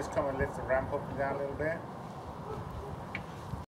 Just come and lift the ramp up and down a little bit.